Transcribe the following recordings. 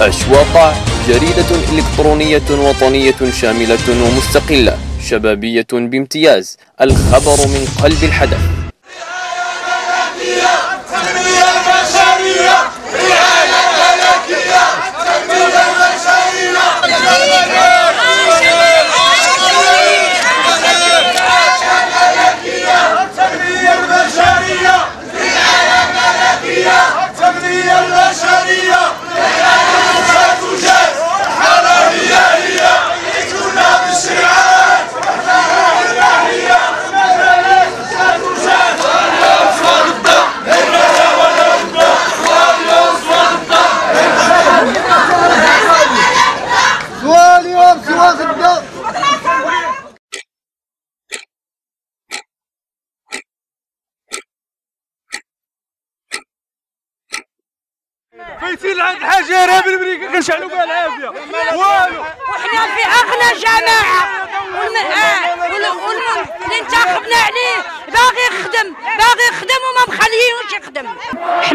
أشواق جريدة إلكترونية وطنية شاملة ومستقلة شبابية بامتياز الخبر من قلب الحدث. فايتين عند الحاجة راه بالامريكا كنشعلوا بها العافيه والو وحنا في اغنى جماعة والم... آه. انتخبنا عليه باغي يخدم باغي يخدم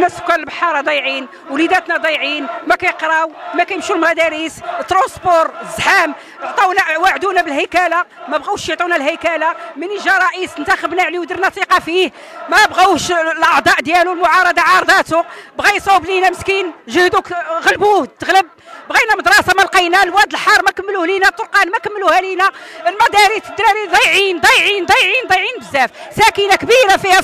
سكان البحاره ضايعين وليداتنا ضايعين ما كيقراو ما كيمشيو للمدارس transport الزحام عطاونا وعدونا بالهيكلة ما بغاوش يعطونا الهيكلة من جا رئيس انتخبنا عليه ودرنا ثقة فيه ما بغاوش الأعضاء ديالو المعارضة عارضاته بغا يصوب لينا مسكين جهدوا غلبوه تغلب بغينا مدرسة ما لقينا الواد الحار ما كملوه لينا الطرقان ما كملوها لينا المدارس الدراري ضايعين ضايعين ضايعين ضايعين بزاف ساكنة كبيرة فيها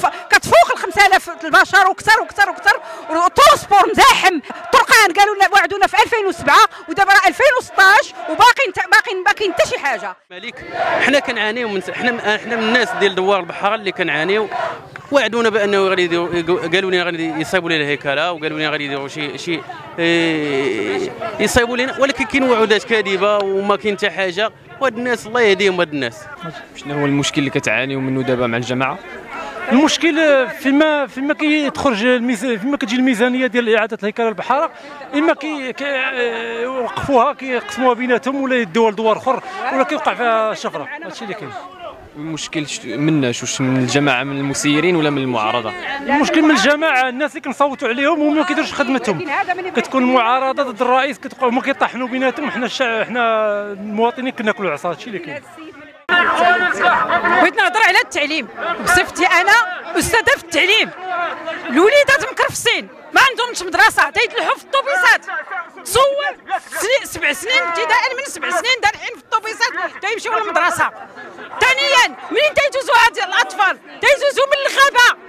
5000 البشر وكثر وكثر وكثر. والترونسبور مزاحم. الطرقان قالوا لنا وعدونا في 2007 ودابا 2016 وباقي باقي باقي حتى شي حاجة. مالك حنا كنعانيو من حنا حنا من الناس ديال دوار البحاره اللي كنعانيو. وعدونا بأنه غادي يديروا قالوا لنا غادي يصايبوا لنا الهيكله وقالوا لنا غادي يديروا شي شي إيه يصايبوا لنا ولكن كاين وعودات كاذبة وما كاين حتى حاجة. وهاد الناس الله يهديهم هاد الناس. شنو هو المشكل اللي كتعانيو منه دابا مع الجماعة؟ المشكل فيما فيما الميزان فيما كتجي الميزانية ديال إعادة الهيكلة البحاره إما كي كيوقفوها كيقسموها بيناتهم ولا يدوها لدوار أخر ولا كيوقع فيها شفرة. هادشي اللي كاين. المشكل منا واش من الجماعة من المسيرين ولا من المعارضة؟ المشكل من الجماعة الناس اللي كنصوتوا عليهم وما كيديروش خدمتهم. كتكون المعارضة ضد الرئيس هما كيطحنوا بيناتهم حنا الشعب حنا المواطنين كناكلوا العصا هادشي اللي كاين. بغيت نهضر على التعليم. بصفتي أنا أستاذة في التعليم. الوليدات مكرفسين ما عندهمش مدرسة. تيدلحوا في الطوبيسات تصور سبع سنين ابتداء من سبع سنين دالحين في الطوبيسات تيمشيو للمدرسة. ثانيا منين تيجوزوا هاد الأطفال؟ تيجوزوا من الغابة.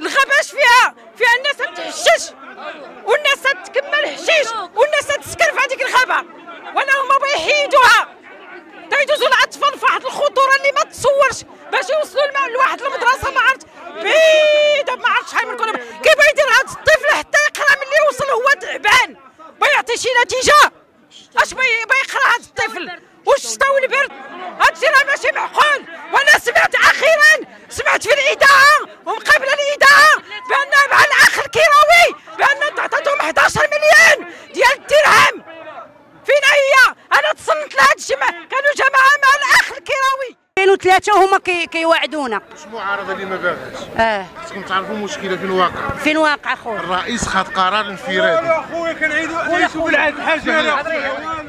الغابة اش فيها؟ فيها الناس تحشش والناس تكمل حشيش والناس تسكن في هذيك الغابه ولا هما بيحيدوها تيدوزوا الاطفال في واحد الخطوره اللي ما باش يوصلوا لواحد المدرسة ما عرفت بعيده ما عرفتش شحال من كنا كيف يدير هذا الطفل حتى يقرأ ملي يوصل هو تعبان. بيعطي شي نتيجه أش بيقرا هذا الطفل؟ واش الشتا والبرد هادشي راه ماشي معقول. وأنا سمعت أخيرا سمعت في الاذاعه ومقابل الاذاعه بأن مع الأخ الكيراوي بأن عطاتهم 11 مليون ديال الدرهم. فين هي؟ أنا تصنت لهذا الشيء كانوا جماعة مع الأخ. ثلاثة وهما كيوعدونا واش معارضه اللي ما باغاش آه خصكم تعرفوا المشكلة فين واقع فين واقع خويا الرئيس خد قرار انفرادي خويا كنعيدوا بالعهد الحاجة